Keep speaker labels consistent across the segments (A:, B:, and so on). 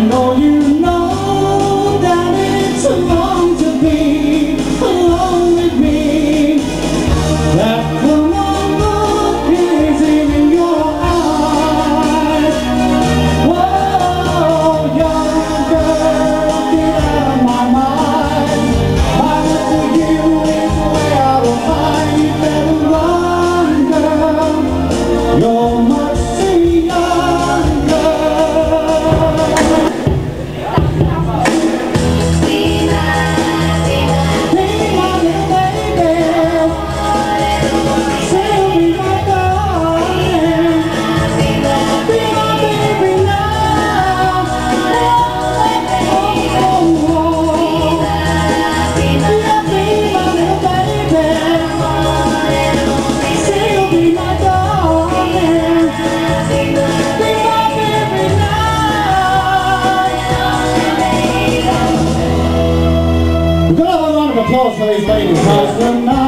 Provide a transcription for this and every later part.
A: I know you. applause for these ladies, Marston.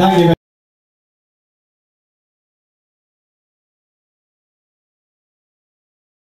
A: 다음에